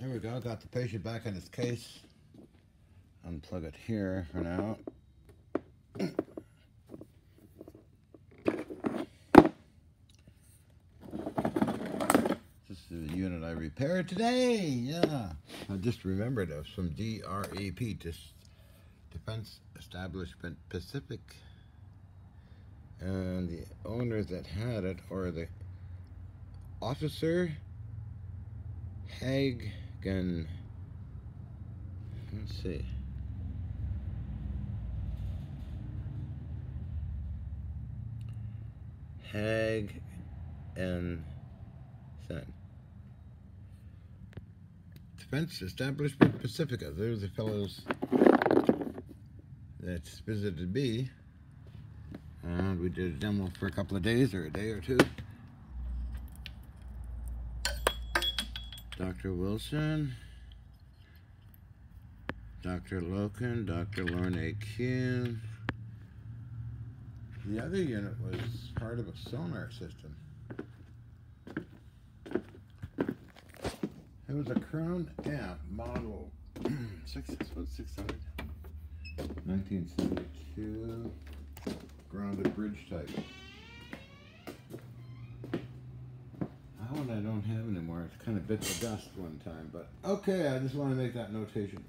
Here we go, got the patient back in his case. Unplug it here for now. This is the unit I repaired today, yeah. I just remembered of some DREP, just Defense Establishment Pacific. And the owner that had it, or the officer, Hagen. Let's see. Hag and Son. Defense Establishment Pacifica. There's the fellows that's visited me. And we did a demo for a couple of days or a day or two. Dr. Wilson, Dr. Loken, Dr. Lorne A. Kuhn. The other unit was part of a sonar system. It was a Crown Amp model six, what, 600? 1972 grounded bridge type. Have anymore. It's kind of bit the dust one time, but okay, I just want to make that notation.